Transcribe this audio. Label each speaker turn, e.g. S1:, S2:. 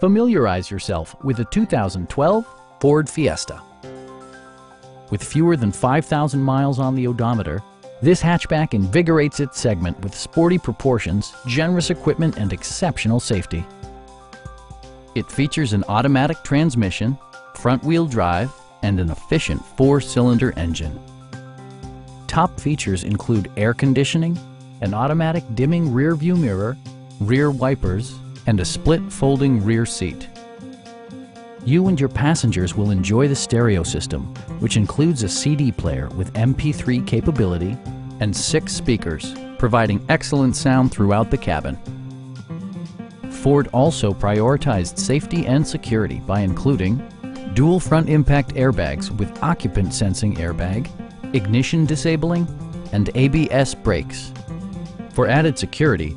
S1: Familiarize yourself with the 2012 Ford Fiesta. With fewer than 5,000 miles on the odometer, this hatchback invigorates its segment with sporty proportions, generous equipment, and exceptional safety. It features an automatic transmission, front-wheel drive, and an efficient four-cylinder engine. Top features include air conditioning, an automatic dimming rear view mirror, rear wipers, and a split folding rear seat. You and your passengers will enjoy the stereo system, which includes a CD player with MP3 capability and six speakers, providing excellent sound throughout the cabin. Ford also prioritized safety and security by including dual front impact airbags with occupant sensing airbag, ignition disabling, and ABS brakes. For added security,